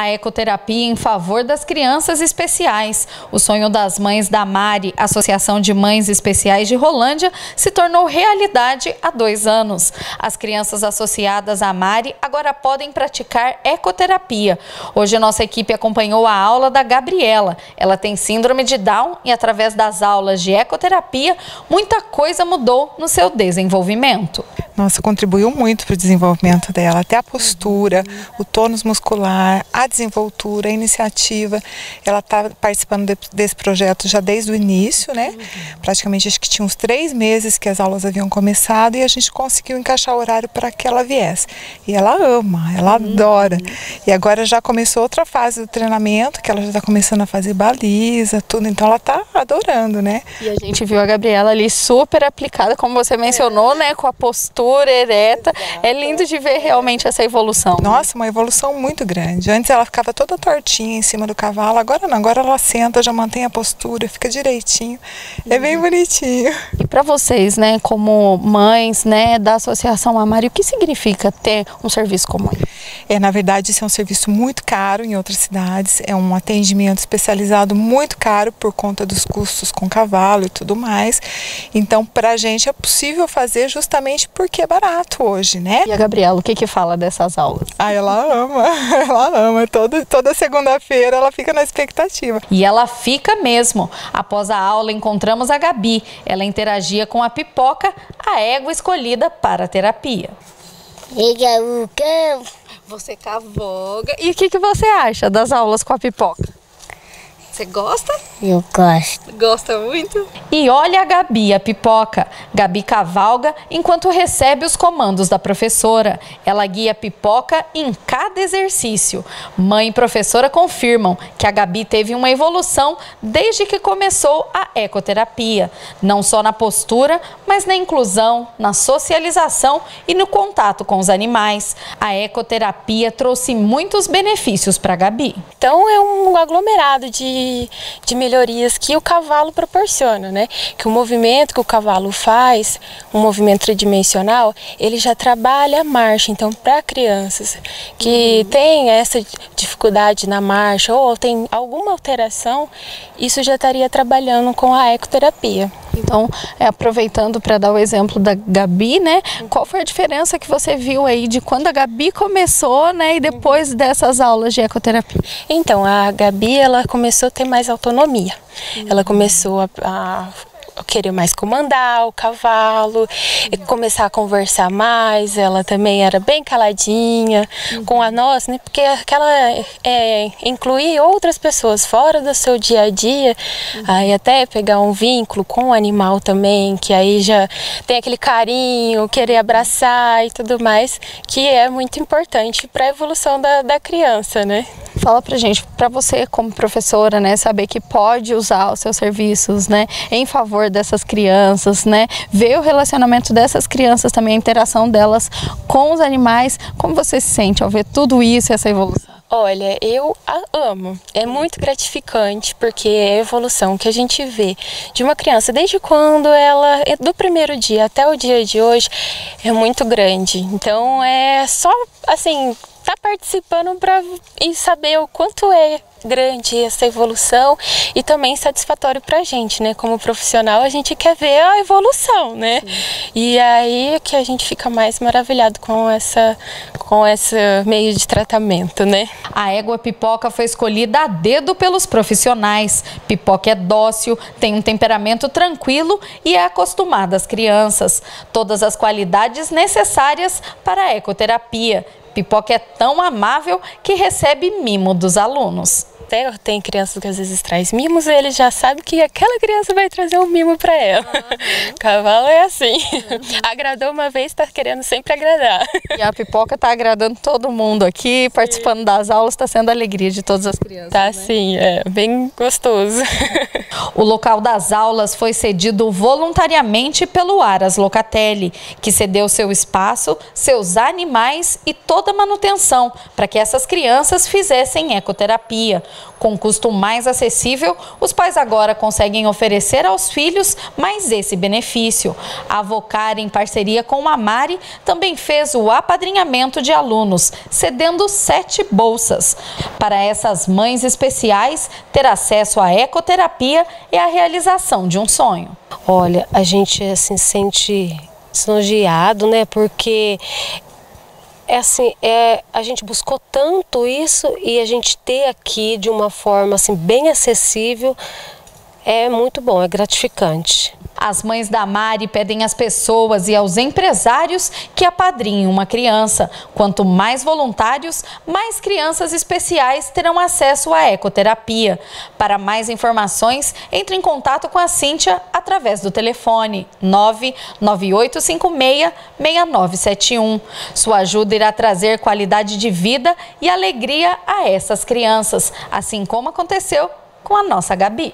a ecoterapia em favor das crianças especiais. O sonho das mães da Mari, Associação de Mães Especiais de Rolândia, se tornou realidade há dois anos. As crianças associadas à Mari agora podem praticar ecoterapia. Hoje nossa equipe acompanhou a aula da Gabriela. Ela tem síndrome de Down e através das aulas de ecoterapia, muita coisa mudou no seu desenvolvimento. Nossa, contribuiu muito para o desenvolvimento dela, até a postura, o tônus muscular, a desenvoltura, a iniciativa. Ela está participando de, desse projeto já desde o início, né? Praticamente acho que tinha uns três meses que as aulas haviam começado e a gente conseguiu encaixar o horário para que ela viesse. E ela ama, ela adora. E agora já começou outra fase do treinamento, que ela já está começando a fazer baliza, tudo. Então ela está adorando, né? E a gente viu a Gabriela ali super aplicada, como você mencionou, né? Com a postura ereta. É lindo de ver realmente essa evolução. Nossa, uma evolução muito grande. Antes ela ficava toda tortinha em cima do cavalo, agora não, agora ela senta, já mantém a postura, fica direitinho. É bem uhum. bonitinho. E para vocês, né, como mães, né, da Associação Amari, o que significa ter um serviço esse? É, na verdade, isso é um serviço muito caro em outras cidades, é um atendimento especializado muito caro por conta dos custos com cavalo e tudo mais. Então, para a gente é possível fazer justamente porque que é barato hoje, né? E a Gabriela, o que que fala dessas aulas? Ah, ela ama, ela ama. Toda, toda segunda-feira ela fica na expectativa. E ela fica mesmo. Após a aula, encontramos a Gabi. Ela interagia com a pipoca, a égua escolhida para a terapia. Você cavoga. E o que, que você acha das aulas com a pipoca? Você gosta? Eu gosto. Gosta muito? E olha a Gabi, a pipoca. Gabi cavalga enquanto recebe os comandos da professora. Ela guia a pipoca em cada exercício. Mãe e professora confirmam que a Gabi teve uma evolução desde que começou a ecoterapia. Não só na postura, mas na inclusão, na socialização e no contato com os animais. A ecoterapia trouxe muitos benefícios para a Gabi. Então é um aglomerado de de, melhorias que o cavalo proporciona, né? Que o movimento que o cavalo faz, um movimento tridimensional, ele já trabalha a marcha. Então, para crianças que uhum. têm essa dificuldade na marcha ou tem alguma alteração, isso já estaria trabalhando com a ecoterapia. Então, é, aproveitando para dar o exemplo da Gabi, né? Qual foi a diferença que você viu aí de quando a Gabi começou, né? E depois dessas aulas de ecoterapia? Então, a Gabi, ela começou a ter mais autonomia. Ela começou a, a querer mais comandar o cavalo, uhum. começar a conversar mais. Ela também era bem caladinha uhum. com a nós, né? Porque aquela é, incluir outras pessoas fora do seu dia a dia, uhum. aí até pegar um vínculo com o animal também, que aí já tem aquele carinho, querer abraçar e tudo mais, que é muito importante para a evolução da, da criança, né? Fala pra gente, para você como professora, né, saber que pode usar os seus serviços, né, em favor dessas crianças, né, ver o relacionamento dessas crianças também, a interação delas com os animais, como você se sente ao ver tudo isso, essa evolução? Olha, eu a amo. É muito gratificante porque é a evolução que a gente vê de uma criança desde quando ela, do primeiro dia até o dia de hoje, é muito grande. Então é só assim tá participando para saber o quanto é grande essa evolução e também satisfatório para a gente, né? Como profissional, a gente quer ver a evolução, né? Sim. E aí é que a gente fica mais maravilhado com essa com esse meio de tratamento, né? A égua pipoca foi escolhida a dedo pelos profissionais. Pipoca é dócil, tem um temperamento tranquilo e é acostumada às crianças. Todas as qualidades necessárias para a ecoterapia. Pipoca é tão amável que recebe mimo dos alunos até tem crianças que às vezes traz mimos e ele já sabe que aquela criança vai trazer um mimo para ela. Uhum. Cavalo é assim. Uhum. Agradou uma vez, está querendo sempre agradar. E a pipoca está agradando todo mundo aqui, participando sim. das aulas, está sendo a alegria de todas as crianças. Tá né? sim, é bem gostoso. O local das aulas foi cedido voluntariamente pelo Aras Locatelli, que cedeu seu espaço, seus animais e toda a manutenção para que essas crianças fizessem ecoterapia. Com custo mais acessível, os pais agora conseguem oferecer aos filhos mais esse benefício. A Vocar, em parceria com a Mari, também fez o apadrinhamento de alunos, cedendo sete bolsas. Para essas mães especiais, ter acesso à ecoterapia é a realização de um sonho. Olha, a gente assim sente lisonjeado, né? Porque é assim, é, a gente buscou tanto isso e a gente ter aqui de uma forma assim bem acessível é muito bom, é gratificante. As mães da Mari pedem às pessoas e aos empresários que apadrinhem uma criança. Quanto mais voluntários, mais crianças especiais terão acesso à ecoterapia. Para mais informações, entre em contato com a Cíntia através do telefone 99856-6971. Sua ajuda irá trazer qualidade de vida e alegria a essas crianças, assim como aconteceu com a nossa Gabi.